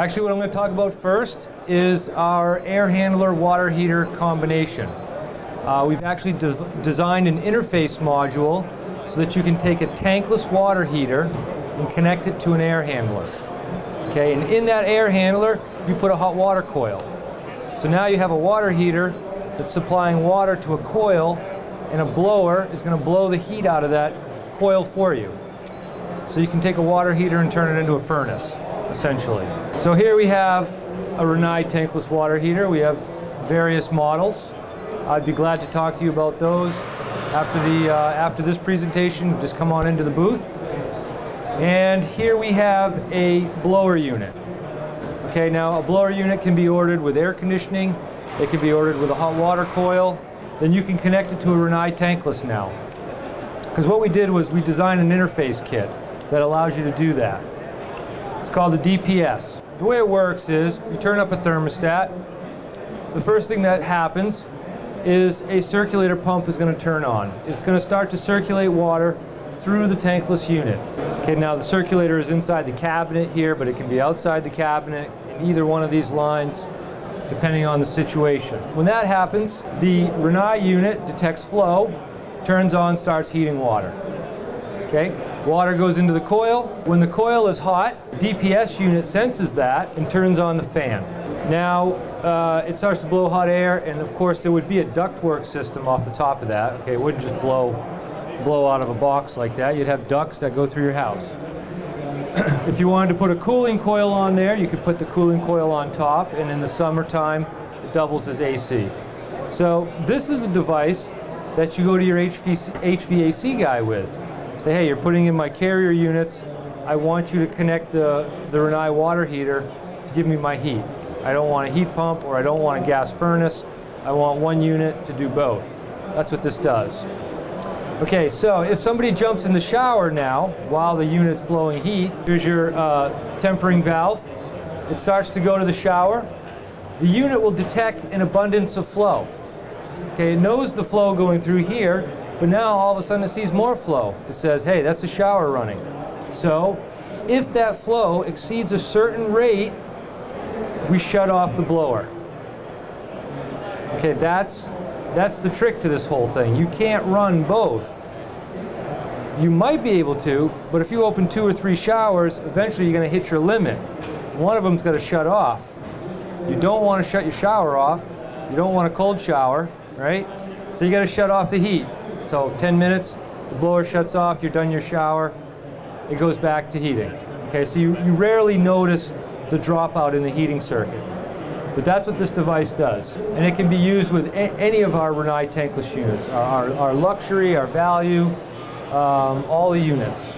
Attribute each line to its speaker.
Speaker 1: Actually, what I'm going to talk about first is our air handler water heater combination. Uh, we've actually de designed an interface module so that you can take a tankless water heater and connect it to an air handler. Okay, and in that air handler, you put a hot water coil. So now you have a water heater that's supplying water to a coil, and a blower is going to blow the heat out of that coil for you. So you can take a water heater and turn it into a furnace, essentially. So here we have a Rinnai tankless water heater. We have various models. I'd be glad to talk to you about those after the uh, after this presentation. Just come on into the booth. And here we have a blower unit. Okay, now a blower unit can be ordered with air conditioning. It can be ordered with a hot water coil. Then you can connect it to a Rinnai tankless now. Because what we did was we designed an interface kit that allows you to do that. It's called the DPS. The way it works is you turn up a thermostat. The first thing that happens is a circulator pump is going to turn on. It's going to start to circulate water through the tankless unit. Okay, now the circulator is inside the cabinet here, but it can be outside the cabinet in either one of these lines, depending on the situation. When that happens, the Rinnai unit detects flow, turns on, starts heating water. Okay, water goes into the coil. When the coil is hot, DPS unit senses that and turns on the fan. Now, uh, it starts to blow hot air, and of course there would be a ductwork system off the top of that. Okay, it wouldn't just blow blow out of a box like that. You'd have ducts that go through your house. if you wanted to put a cooling coil on there, you could put the cooling coil on top, and in the summertime, it doubles as AC. So this is a device that you go to your HVAC guy with. Say, hey, you're putting in my Carrier units. I want you to connect the, the Rinnai water heater to give me my heat. I don't want a heat pump or I don't want a gas furnace. I want one unit to do both. That's what this does. Okay, so if somebody jumps in the shower now while the unit's blowing heat, here's your uh, tempering valve. It starts to go to the shower. The unit will detect an abundance of flow. Okay, it knows the flow going through here, but now all of a sudden it sees more flow. It says, hey, that's the shower running. So if that flow exceeds a certain rate, we shut off the blower. Okay, that's that's the trick to this whole thing. You can't run both. You might be able to, but if you open two or three showers, eventually you're going to hit your limit. One of them's going to shut off. You don't want to shut your shower off. You don't want a cold shower, right? So you got to shut off the heat. So 10 minutes, the blower shuts off, you're done your shower, it goes back to heating. Okay, so you, you rarely notice the dropout in the heating circuit. But that's what this device does. And it can be used with any of our Rinnai tankless units, our, our, our luxury, our value, um, all the units.